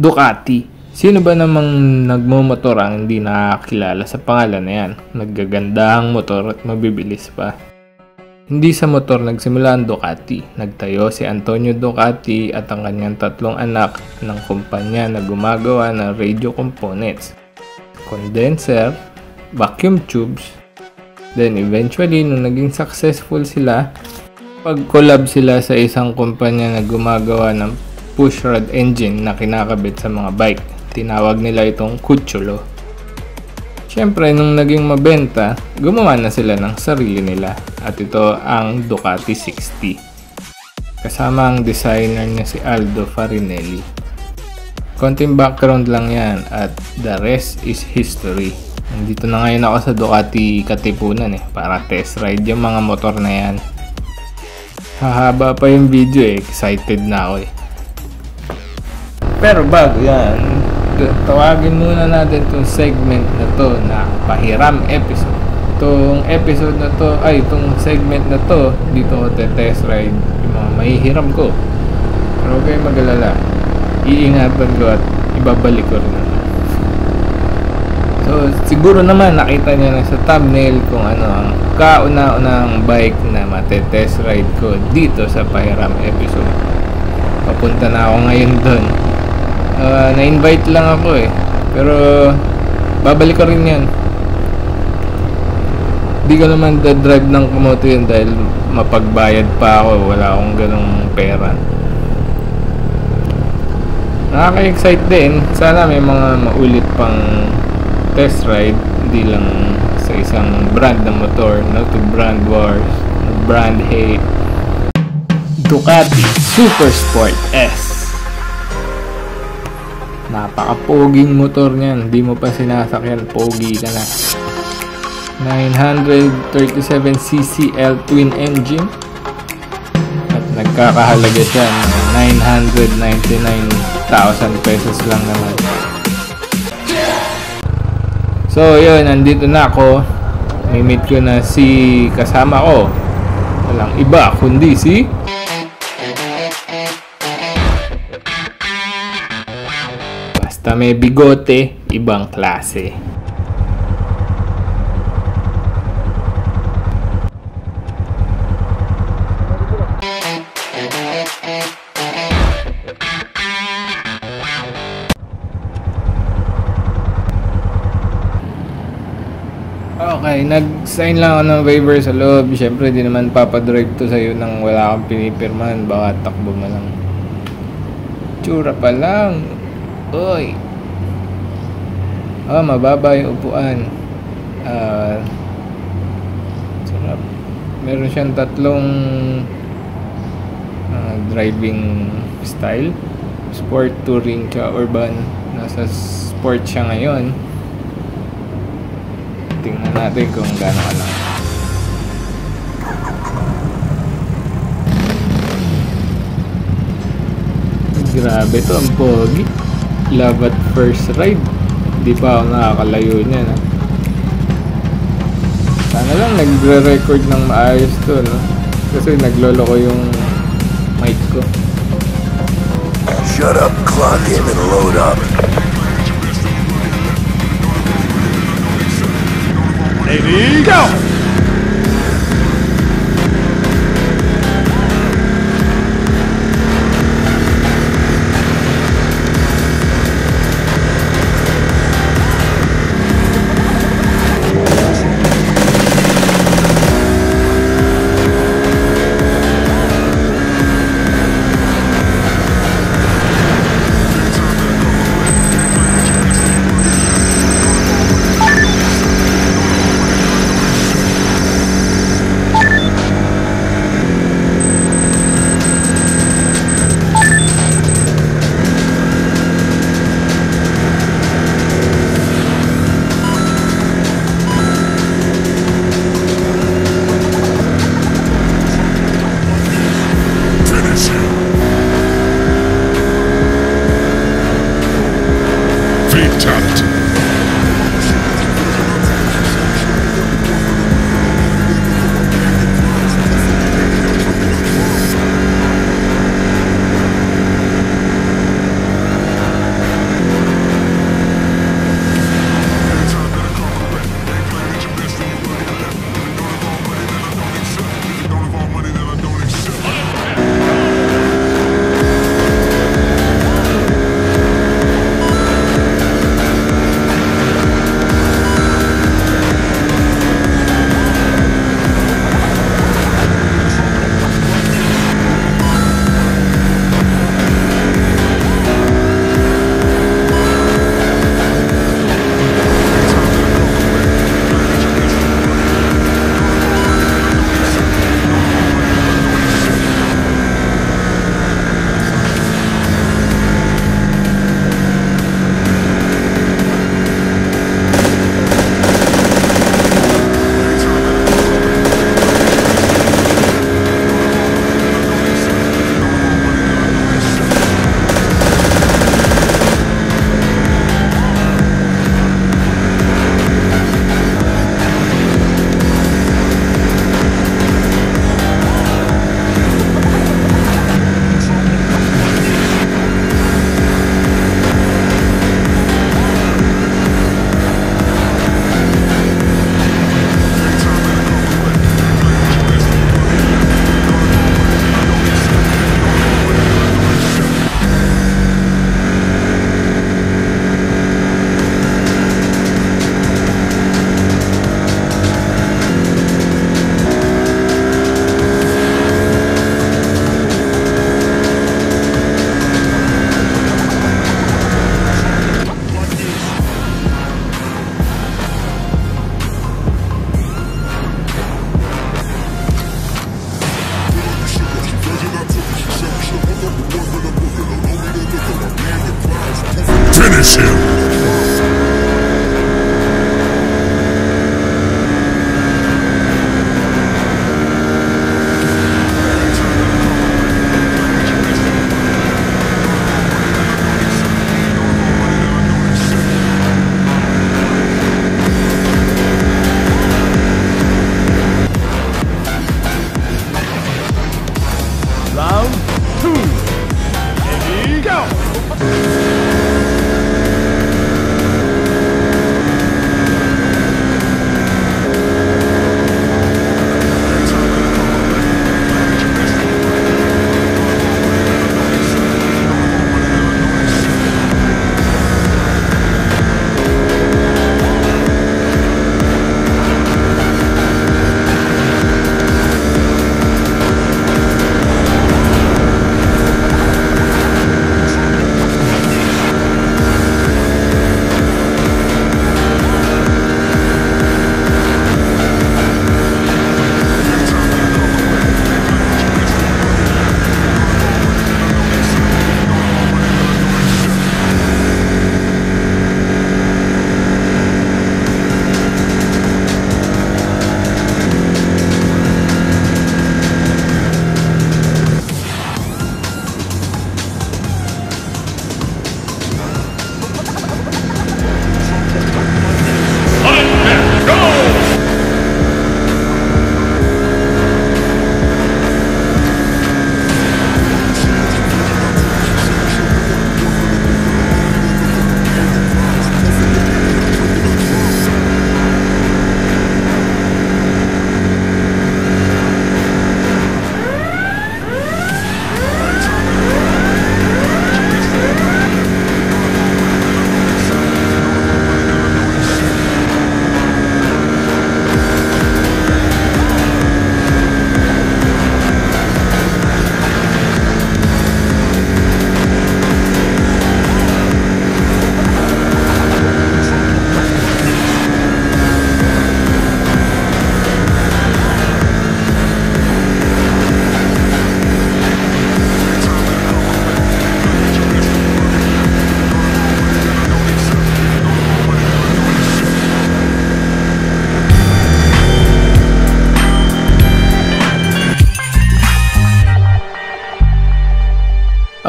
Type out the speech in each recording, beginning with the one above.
Ducati. Sino ba namang nagmumotor ang hindi nakakilala sa pangalan na yan? Naggagandahang motor at mabibilis pa. Hindi sa motor nagsimula ang Ducati. Nagtayo si Antonio Ducati at ang kanyang tatlong anak ng kumpanya na gumagawa ng radio components. Condenser, vacuum tubes, then eventually nung naging successful sila, pag-collab sila sa isang kumpanya na gumagawa ng pushrod engine na kinakabit sa mga bike. Tinawag nila itong Kuchulo. Siyempre, nung naging mabenta, gumawa na sila ng sarili nila at ito ang Ducati 60. Kasama ang designer niya si Aldo Farinelli. Konting background lang yan at the rest is history. Nandito na ngayon ako sa Ducati Katipunan eh para test ride yung mga motor na yan. Hahaba pa yung video eh, excited na ako eh. Pero bago yan, tawagin muna natin itong segment na to na pahiram episode. Itong episode na to, ay itong segment na to, dito ko test ride yung mga mahihiram ko. Pero huwag kayong magalala. Iingatan ko at ibabalik ko rin. So, siguro naman nakita niyo na sa thumbnail kung ano ang kauna-unang bike na matetest ride ko dito sa Pahiram episode. Papunta na ako ngayon doon uh, na-invite lang ako eh. Pero, babalik ko rin yan. Hindi ko naman drive ng kumoto yun dahil mapagbayad pa ako. Wala akong ganong pera. Nakaka-excite din. Sana may mga maulit pang test ride. Hindi lang sa isang brand ng motor. No to brand wars. Brand hate. Ducati Super Sport S Napaka-poging motor niyan. Hindi mo pa sinasakyan. Pogi ka na. 937cc L twin engine. At nagkakahalaga siya ng 999,000 pesos lang naman. So, yun. Nandito na ako. May ko na si kasama ko. Walang iba kundi si... Basta may bigote, ibang klase. Okay, nag-sign lang ako ng waiver sa loob. Siyempre, di naman papadrive to sa'yo nang wala kang pinipirmahan. Baka takbo mo lang. Tsura pa lang. Uy! Ah, mababa yung upuan. Ah, sarap. Meron siyang tatlong uh, driving style. Sport, touring, ka urban. Nasa sport siya ngayon. Tingnan natin kung gaano ka lang. Grabe to, ang pogi. Love at first ride. Hindi pa ako nakakalayo niya, no? Sana lang nagre-record ng maayos to, no? Kasi naglolo ko yung mic ko. Shut up, clock in and load up. Navy, go! Go!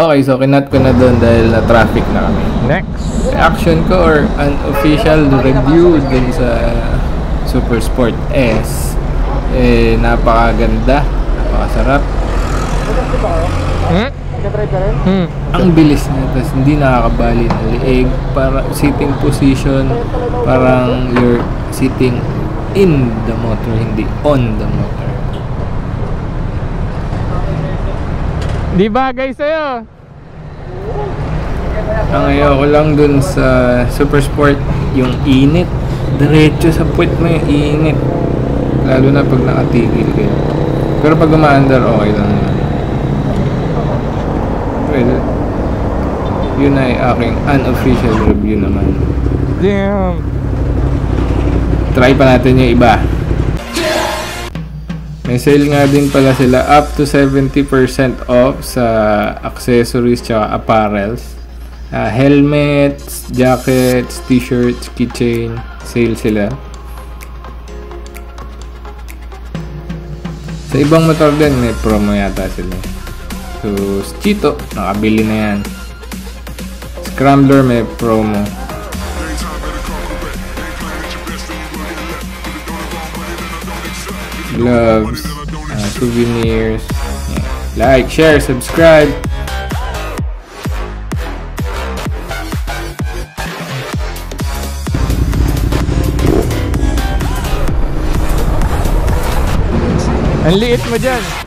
Okay, so kinat ko na doon dahil na traffic na kami. Next. Reaction ko or an official review dun sa Super Sport S. Eh, napakaganda. Napakasarap. Hmm? Hmm. Ang bilis na. Tapos hindi nakakabali ng liig. Para sitting position. Parang you're sitting in the motor, hindi on the motor. Di bagay sa'yo. Ang ayoko lang dun sa Super Sport, yung init. Diretso sa puwet mo yung init. Lalo na pag nakatigil kayo. Pero pag umaandar, okay lang yun. Well, yun ay aking unofficial review naman. Damn. Try pa natin yung iba. May sale nga din pala sila up to 70% off sa accessories tsaka apparels. Ah, helmets, jackets, t-shirts, keychain, sale sila. Sa ibang motor din may promo yata sila. So, Chito, nakabili na yan. Scrambler may promo. Gloves, uh, souvenirs. Yeah. Like, share, subscribe. Ang liit mo dyan.